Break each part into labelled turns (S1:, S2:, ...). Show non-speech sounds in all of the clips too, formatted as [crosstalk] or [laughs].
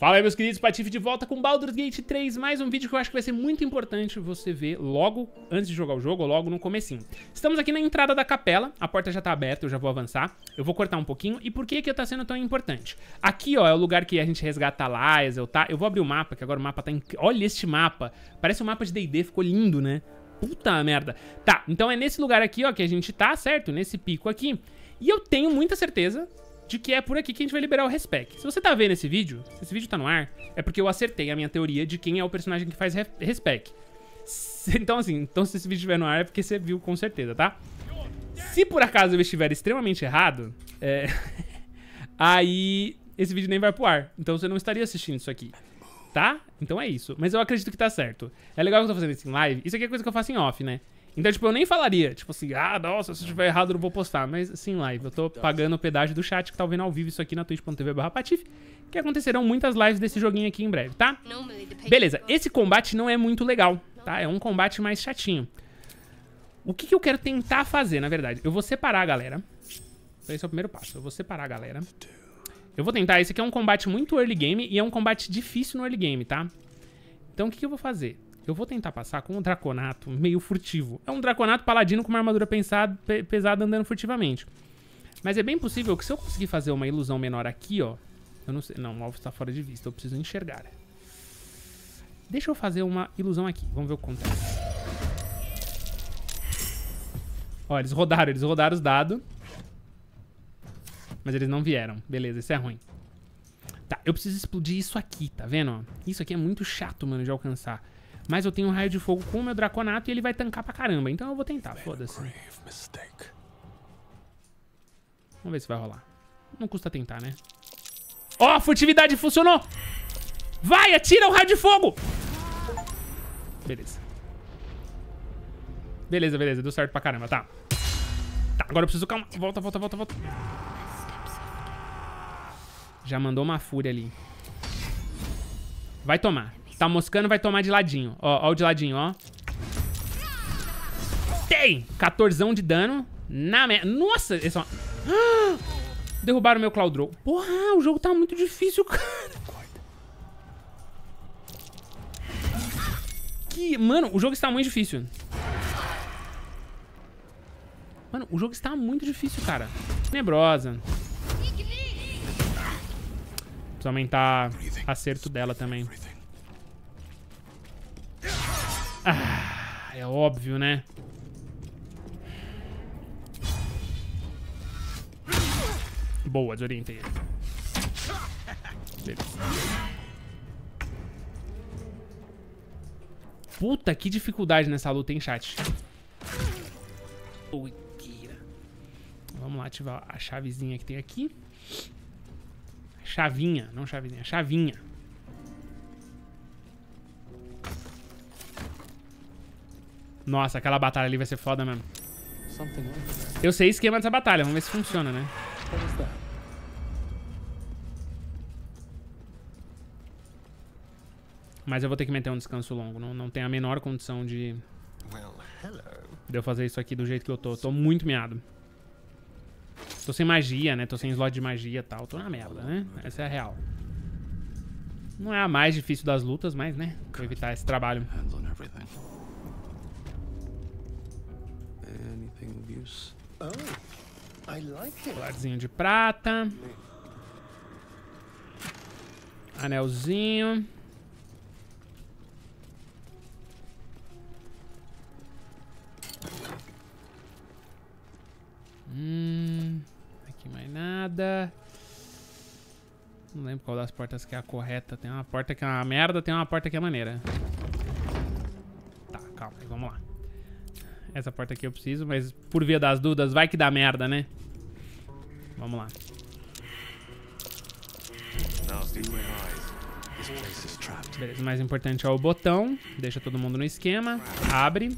S1: Fala aí, meus queridos, Patife de volta com Baldur's Gate 3, mais um vídeo que eu acho que vai ser muito importante você ver logo antes de jogar o jogo, ou logo no comecinho. Estamos aqui na entrada da capela, a porta já tá aberta, eu já vou avançar, eu vou cortar um pouquinho, e por que que tá sendo tão importante? Aqui, ó, é o lugar que a gente resgata Laezel, tá? Eu vou abrir o mapa, que agora o mapa tá... Inc... Olha este mapa, parece um mapa de D&D, ficou lindo, né? Puta merda. Tá, então é nesse lugar aqui, ó, que a gente tá, certo? Nesse pico aqui. E eu tenho muita certeza de que é por aqui que a gente vai liberar o Respec. Se você tá vendo esse vídeo, se esse vídeo tá no ar, é porque eu acertei a minha teoria de quem é o personagem que faz Respec. Então, assim, então se esse vídeo estiver no ar é porque você viu com certeza, tá? Se por acaso eu estiver extremamente errado, é... [laughs] aí esse vídeo nem vai pro ar. Então você não estiria assistindo isso aqui, tá? Então é isso. Mas eu acredito que tá certo. É legal que eu tô fazendo isso em live. Isso aqui é coisa que eu faço em off, né? Então, tipo, eu nem falaria, tipo assim, ah, nossa, se eu estiver errado eu não vou postar. Mas, assim, live, eu tô pagando o pedágio do chat que tá vendo ao vivo isso aqui na twitch.tv barra patife, que acontecerão muitas lives desse joguinho aqui em breve, tá? Beleza, esse combate não é muito legal, tá? É um combate mais chatinho. O que, que eu quero tentar fazer, na verdade? Eu vou separar a galera. Esse é o primeiro passo. Eu vou separar a galera. Eu vou tentar. Esse aqui é um combate muito early game e é um combate difícil no early game, tá? Então, o que, que eu vou fazer? Eu vou tentar passar com um Draconato meio furtivo. É um Draconato paladino com uma armadura pensada, pe pesada andando furtivamente. Mas é bem possível que se eu conseguir fazer uma ilusão menor aqui, ó... Eu não sei... Não, o alvo está fora de vista. Eu preciso enxergar. Deixa eu fazer uma ilusão aqui. Vamos ver o que acontece. Ó, eles rodaram. Eles rodaram os dados. Mas eles não vieram. Beleza, isso é ruim. Tá, eu preciso explodir isso aqui, tá vendo? Isso aqui é muito chato, mano, de alcançar. Mas eu tenho um raio de fogo com o meu Draconato e ele vai tancar pra caramba. Então eu vou tentar, foda-se. Vamos ver se vai rolar. Não custa tentar, né? Ó, oh, furtividade funcionou! Vai, atira o raio de fogo! Beleza. Beleza, beleza. Deu certo pra caramba, tá. Tá, agora eu preciso... Calma. Volta, volta, volta, volta. Já mandou uma fúria ali. Vai tomar. Tá moscando, vai tomar de ladinho. Ó, ó o de ladinho, ó. Tem! 14 de dano. Na merda. Nossa, esse uma... [gasps] Derrubaram meu Cloudrow. Porra, o jogo tá muito difícil, [laughs] cara. Que... Mano, o jogo está muito difícil. Mano, o jogo está muito difícil, cara. Nebrosa. Precisa aumentar acerto dela também. É óbvio, né? Boa, desorientei ele. Beleza. Puta, que dificuldade nessa luta, hein, chat? Vamos lá ativar a chavezinha que tem aqui. Chavinha, não chavezinha, chavinha. Nossa, aquela batalha ali vai ser foda mesmo. Eu sei o esquema dessa batalha, vamos ver se funciona, né? Mas eu vou ter que meter um descanso longo. Não, não tem a menor condição de... De eu fazer isso aqui do jeito que eu tô. Tô muito miado. Tô sem magia, né? Tô sem slot de magia e tal. Tô na merda, né? Essa é a real. Não é a mais difícil das lutas, mas, né? Vou evitar esse trabalho. Colarzinho de prata. Anelzinho. Hum, aqui mais nada. Não lembro qual das portas que é a correta. Tem uma porta que é uma merda, tem uma porta que é maneira. Tá, calma aí, vamos lá. Essa porta aqui eu preciso, mas por via das dúvidas, vai que dá merda, né? Vamos lá. Beleza, o mais importante é o botão. Deixa todo mundo no esquema. Abre.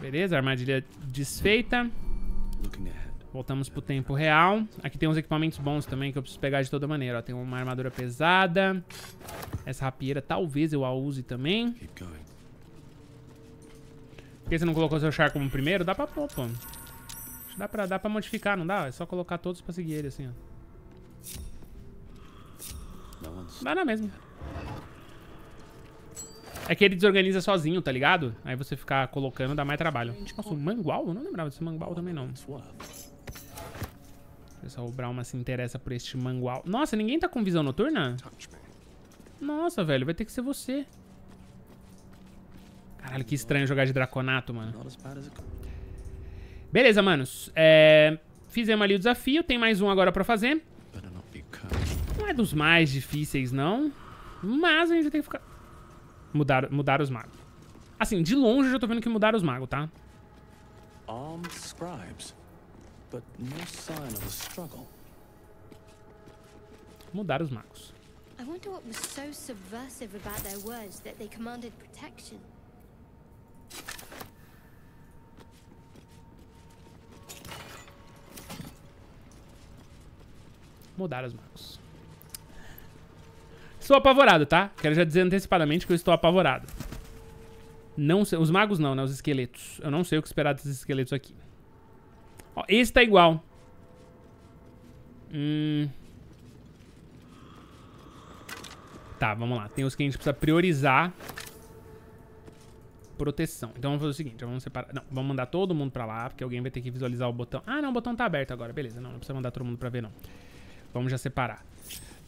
S1: Beleza, armadilha desfeita. Voltamos pro tempo real. Aqui tem uns equipamentos bons também que eu preciso pegar de toda maneira. Ó, tem uma armadura pesada. Essa rapieira talvez eu a use também. Por que você não colocou seu char como primeiro? Dá pra pôr, pô. Dá pra, dá pra modificar, não dá? É só colocar todos pra seguir ele, assim, ó. Dá na mesma. É que ele desorganiza sozinho, tá ligado? Aí você ficar colocando dá mais trabalho. Nossa, o mangual? Eu não lembrava desse mangual também, não. Pessoal, o Brauma se interessa por este mangual. Nossa, ninguém tá com visão noturna? Nossa, velho, vai ter que ser você. Caralho, que estranho jogar de Draconato, mano. Beleza, manos. É... Fizemos ali o desafio. Tem mais um agora pra fazer. Não é dos mais difíceis, não. Mas a gente tem que ficar... Mudar, mudar os magos. Assim, de longe eu já tô vendo que mudaram os magos, tá? Armed scribes, but no sign of a struggle. Mudar os magos. I wonder what was so subversive about their words that they commanded protection. Mudar os magos. Estou apavorado, tá? Quero já dizer antecipadamente que eu estou apavorado. Não sei, os magos não, né? Os esqueletos. Eu não sei o que esperar desses esqueletos aqui. Ó, esse tá igual. Hum... Tá, vamos lá. Tem os que a gente precisa priorizar. Proteção. Então vamos fazer o seguinte, vamos separar... Não, vamos mandar todo mundo pra lá, porque alguém vai ter que visualizar o botão. Ah, não, o botão tá aberto agora. Beleza, não, não precisa mandar todo mundo pra ver, não. Vamos já separar.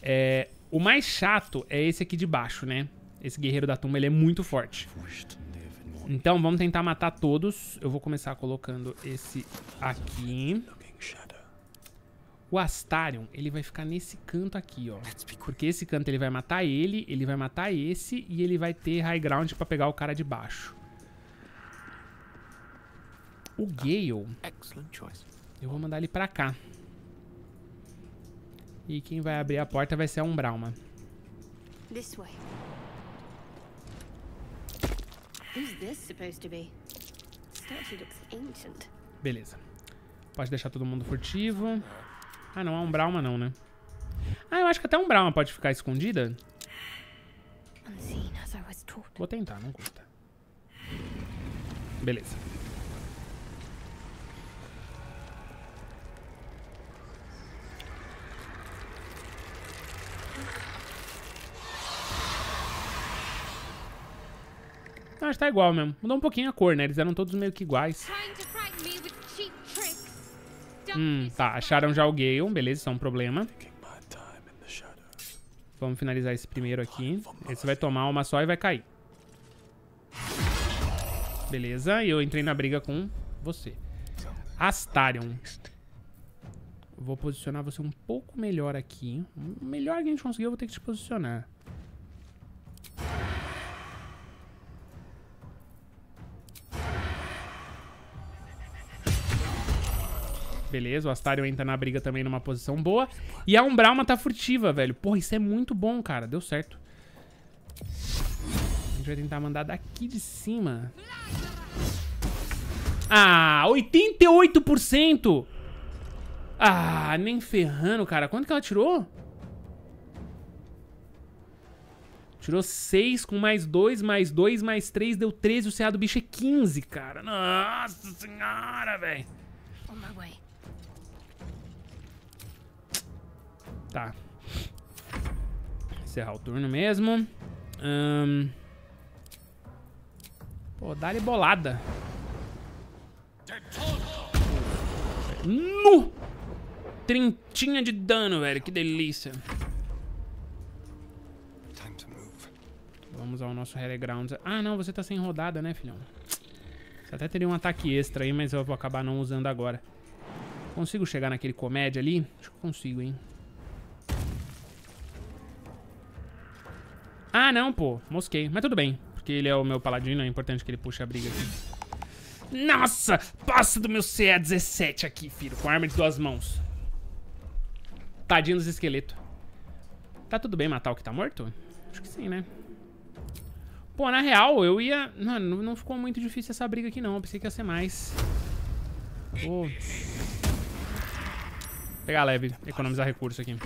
S1: É, o mais chato é esse aqui de baixo, né? Esse guerreiro da tumba, ele é muito forte. Então, vamos tentar matar todos. Eu vou começar colocando esse aqui. O Astarion, ele vai ficar nesse canto aqui, ó. Porque esse canto ele vai matar ele, ele vai matar esse e ele vai ter high ground pra pegar o cara de baixo. O Gale, eu vou mandar ele pra cá. E quem vai abrir a porta vai ser a Umbrauma. This way. Beleza. Pode deixar todo mundo furtivo. Ah, não, a Umbrauma não, né? Ah, eu acho que até a Umbrauma pode ficar escondida. Vou tentar, não custa. Beleza. Não, acho que tá igual mesmo. Mudou um pouquinho a cor, né? Eles eram todos meio que iguais. Hum, tá. Acharam já o Gale. Beleza, isso é um problema. Vamos finalizar esse primeiro aqui. Esse vai tomar uma só e vai cair. Beleza, e eu entrei na briga com você. Astarion. Vou posicionar você um pouco melhor aqui. O melhor que a gente conseguiu, eu vou ter que te posicionar. Beleza, o Astarion entra na briga também numa posição boa. E a Umbrauma tá furtiva, velho. Porra, isso é muito bom, cara. Deu certo. A gente vai tentar mandar daqui de cima. Ah, 88%! Ah, nem ferrando, cara. Quanto que ela tirou? Tirou 6 com mais 2, mais 2, mais 3, deu 13. O CA do bicho é 15, cara. Nossa senhora, velho. Tá. Encerrar o turno mesmo. Um... Pô, dá-lhe bolada. Nu! Trintinha de dano, velho. Que delícia. Vamos ao nosso Grounds. Ah, não. Você tá sem rodada, né, filhão? Você até teria um ataque extra aí, mas eu vou acabar não usando agora. Consigo chegar naquele comédia ali? Acho que consigo, hein? Ah, não, pô. Mosquei. Mas tudo bem. Porque ele é o meu paladino, é importante que ele puxe a briga aqui. Nossa! Passa do meu CE-17 aqui, filho. Com arma de duas mãos. Tadinho dos esqueletos. Tá tudo bem matar o que tá morto? Acho que sim, né? Pô, na real, eu ia... Mano, não ficou muito difícil essa briga aqui, não. Eu pensei que ia ser mais. Vou... Pegar leve, economizar recurso aqui.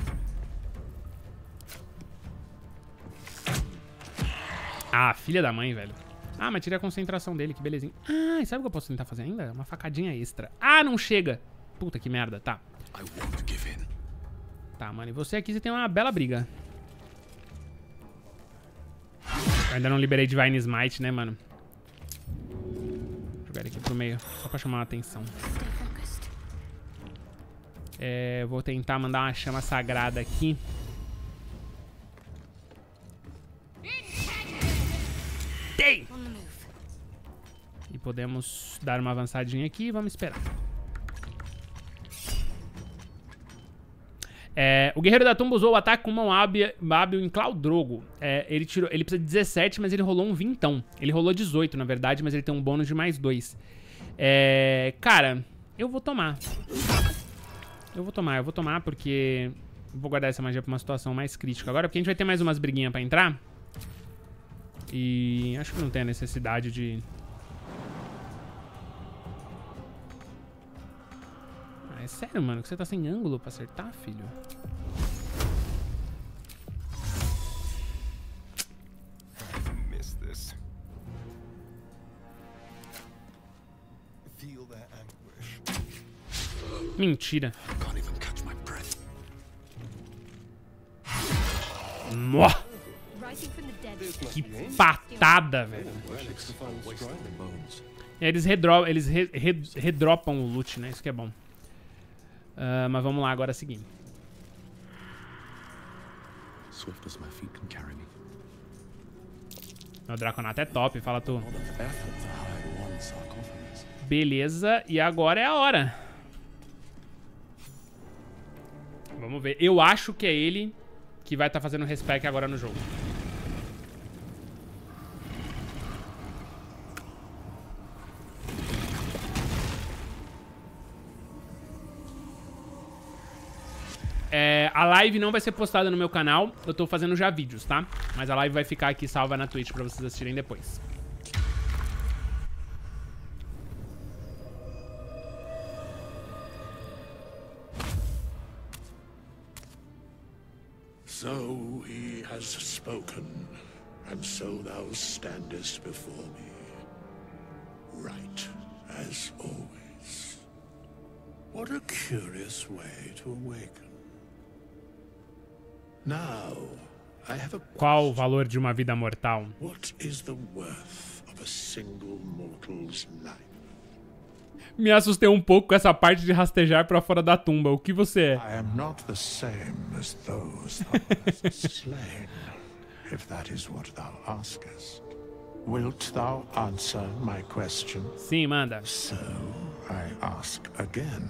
S1: Filha da mãe, velho. Ah, mas tirei a concentração dele, que belezinha. Ah, e sabe o que eu posso tentar fazer ainda? Uma facadinha extra. Ah, não chega. Puta que merda, tá. Tá, mano, e você aqui, você tem uma bela briga. Eu ainda não liberei Divine Smite, né, mano? Vou jogar ele aqui pro meio, só pra chamar a atenção. É, vou tentar mandar uma chama sagrada aqui. Podemos dar uma avançadinha aqui e vamos esperar. É, o Guerreiro da Tumba usou o ataque com mão hábil, em Claudrogo. É, ele, tirou, ele precisa de 17, mas ele rolou um vintão. Ele rolou 18, na verdade, mas ele tem um bônus de mais 2. É, cara, eu vou tomar. Eu vou tomar, eu vou tomar porque... Vou guardar essa magia pra uma situação mais crítica agora, porque a gente vai ter mais umas briguinhas pra entrar. E acho que não tem a necessidade de... sério, mano, que você tá sem ângulo pra acertar, filho? Mentira. Nó! Que patada, velho. Eles, redro eles re re redropam o loot, né? Isso que é bom. Uh, mas vamos lá agora seguindo. Meu Draconato é top, fala tu. Beleza, e agora é a hora. Vamos ver. Eu acho que é ele que vai estar tá fazendo respec agora no jogo. É, a live não vai ser postada no meu canal, eu tô fazendo já vídeos, tá? Mas a live vai ficar aqui salva na Twitch pra vocês assistirem depois. So he has spoken, and so thou standest before me, right as always. What a curious way to awaken. Qual o valor de uma vida mortal? What is the worth of a single mortal's life? Me assustei um pouco com essa parte de rastejar para fora da tumba. O que você é? I am not the same as those [laughs] slain, if that is what thou askest. Wilt thou answer my question? Sim, manda. So, I ask again.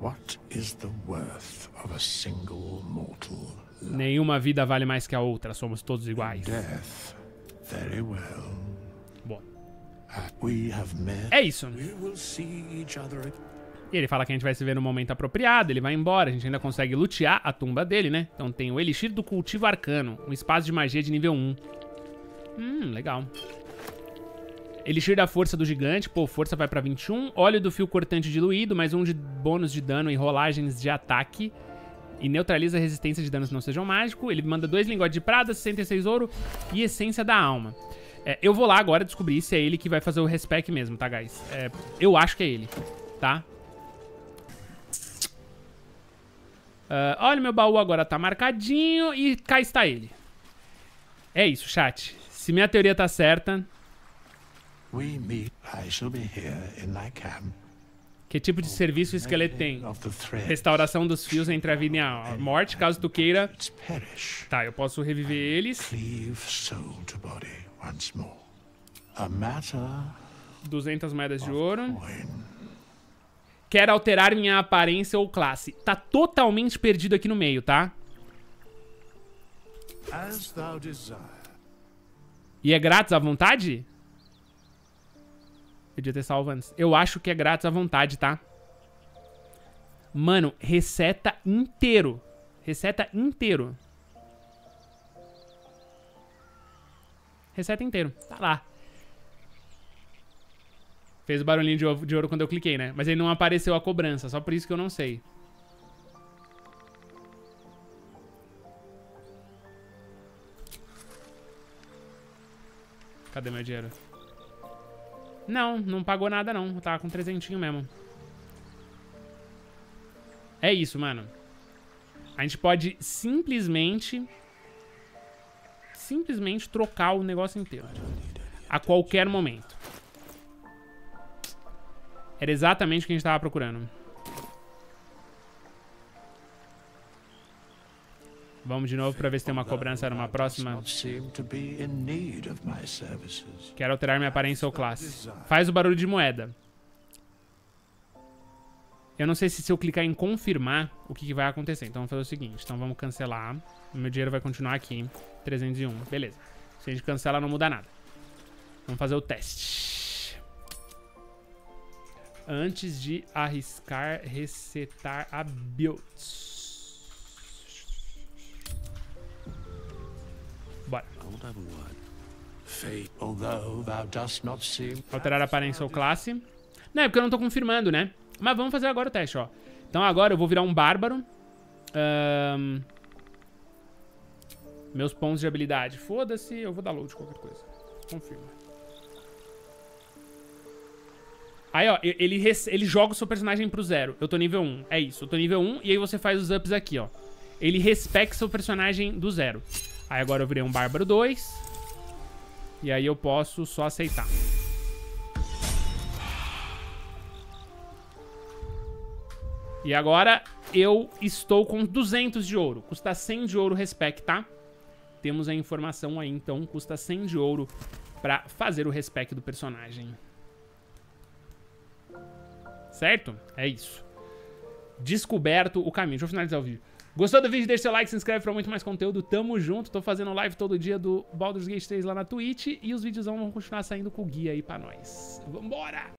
S1: What is the worth of a single mortal? Nenhuma vida vale mais que a outra. Somos todos iguais. Death. Very well. É isso. E ele fala que a gente vai se ver no momento apropriado, ele vai embora, a gente ainda consegue lutear a tumba dele, né? Então tem o Elixir do Cultivo Arcano, um espaço de magia de nível 1. Hum, legal. Elixir da Força do Gigante, pô, força vai pra 21. Óleo do Fio Cortante Diluído, mais um de bônus de dano e rolagens de ataque. E neutraliza a resistência de danos que não sejam mágicos. Ele manda dois lingotes de prata, 66 ouro e essência da alma. É, eu vou lá agora descobrir se é ele que vai fazer o respec mesmo, tá, guys? É, eu acho que é ele, tá? Uh, olha, meu baú agora tá marcadinho e cá está ele. É isso, chat. Se minha teoria tá certa... Que tipo de serviço o esqueleto tem? Restauração dos fios entre a vida e a morte, caso tu queira... Tá, eu posso reviver eles. Once more. A matter 200 moedas de ouro. Quer alterar minha aparência ou classe. Tá totalmente perdido aqui no meio, tá? E é grátis à vontade? Podia ter salvo antes. Eu acho que é grátis à vontade, tá? Mano, receta inteiro. Receta inteiro. Reseta inteiro. Tá lá. Fez o barulhinho de, ovo, de ouro quando eu cliquei, né? Mas ele não apareceu a cobrança, só por isso que eu não sei. Cadê meu dinheiro? Não, não pagou nada não. Eu tava com trezentinho mesmo. É isso, mano. A gente pode simplesmente... Simplesmente trocar o negócio inteiro. A qualquer momento. Era exatamente o que a gente tava procurando. Vamos de novo pra ver se tem uma cobrança numa próxima. Quero alterar minha aparência ou classe. Faz o barulho de moeda. Eu não sei se se eu clicar em confirmar, o que, que vai acontecer. Então vamos fazer o seguinte. Então vamos cancelar. O meu dinheiro vai continuar aqui. 301. Beleza. Se a gente cancela, não muda nada. Vamos fazer o teste. Antes de arriscar resetar a build. Alterar a aparência ou classe. Não, é porque eu não tô confirmando, né? Mas vamos fazer agora o teste, ó. Então agora eu vou virar um bárbaro. Um... Meus pontos de habilidade. Foda-se, eu vou dar load de qualquer coisa. Confirma. Aí, ó, ele, ele joga o seu personagem pro zero. Eu tô nível 1. É isso, eu tô nível 1 e aí você faz os ups aqui, ó. Ele respecta seu personagem do zero. Aí agora eu virei um Bárbaro 2. E aí eu posso só aceitar. E agora eu estou com 200 de ouro. Custa 100 de ouro respect, tá? Temos a informação aí, então. Custa 100 de ouro pra fazer o respect do personagem. Certo? É isso. Descoberto o caminho. Deixa eu finalizar o vídeo. Gostou do vídeo? Deixa seu like, se inscreve pra muito mais conteúdo. Tamo junto. Tô fazendo live todo dia do Baldur's Gate 3 lá na Twitch. E os vídeos vão continuar saindo com o guia aí pra nós. Vambora!